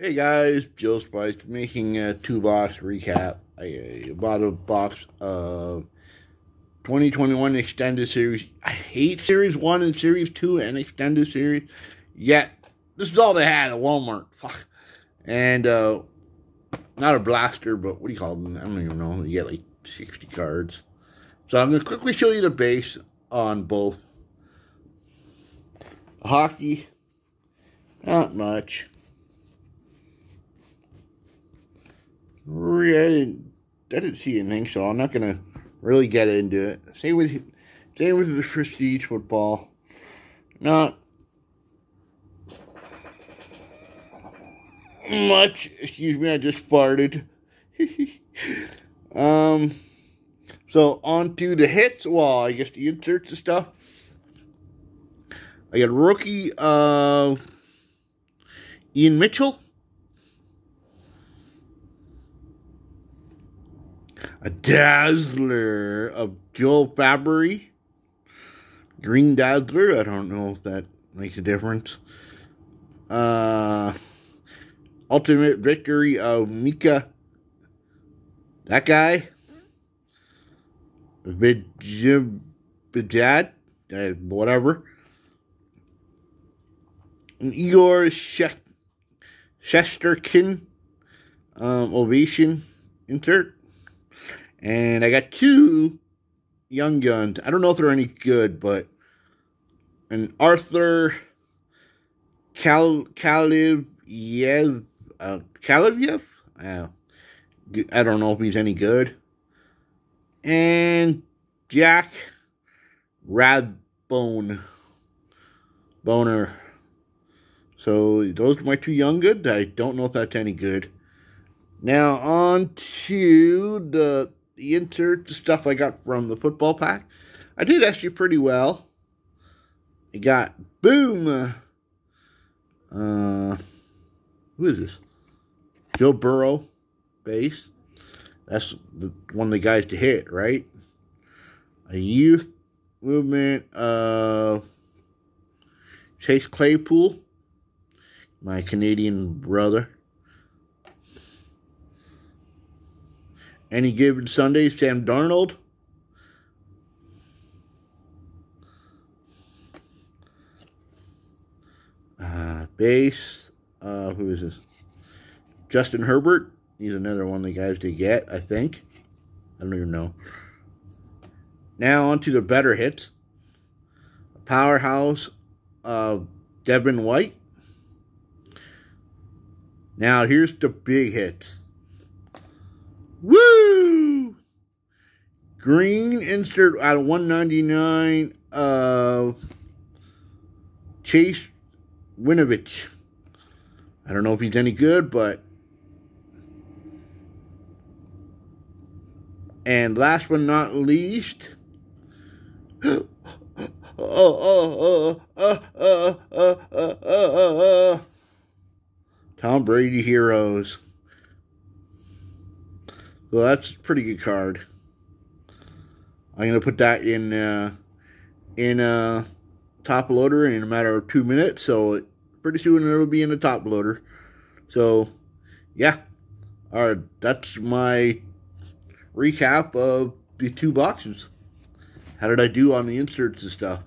Hey guys, Joe Spice making a two box recap. I bought a box of 2021 Extended Series. I hate Series 1 and Series 2 and Extended Series. Yet, this is all they had at Walmart. Fuck. And, uh, not a blaster, but what do you call them? I don't even know. You get like 60 cards. So I'm going to quickly show you the base on both. Hockey, not much. I didn't, I didn't see anything, so I'm not gonna really get into it. Same with same with the prestige football. Not much. Excuse me, I just farted. um. So on to the hits. Well, I guess the inserts and stuff. I got rookie uh Ian Mitchell. A Dazzler of Joel Farabee. Green Dazzler. I don't know if that makes a difference. Uh, Ultimate Victory of Mika. That guy. Bijad. Uh, whatever. And Igor Shesterkin. Um, Ovation insert. And I got two young guns. I don't know if they're any good, but an Arthur Kaliyev uh, Kaliyev? Uh, I don't know if he's any good. And Jack Rathbone Boner. So those are my two young goods. I don't know if that's any good. Now on to the the insert, the stuff I got from the football pack. I did actually pretty well. I got Boom. Uh, who is this? Joe Burrow, base. That's the, one of the guys to hit, right? A youth movement. Uh, Chase Claypool, my Canadian brother. Any given Sunday, Sam Darnold. Uh, base. Uh, who is this? Justin Herbert. He's another one of the guys to get, I think. I don't even know. Now on to the better hits. Powerhouse of Devin White. Now here's the big hits. Woo! Green insert out of 199 of Chase Winovich. I don't know if he's any good, but and last but not least, Tom Brady heroes. So that's a pretty good card. I'm going to put that in uh, in a uh, top loader in a matter of two minutes. So pretty soon it'll be in the top loader. So yeah. All right, that's my recap of the two boxes. How did I do on the inserts and stuff?